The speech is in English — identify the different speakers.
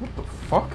Speaker 1: What the fuck?